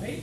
right?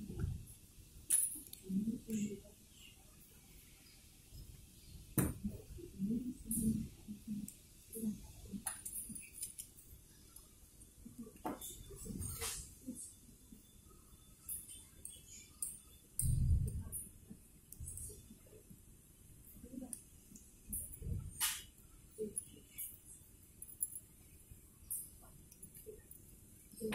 九。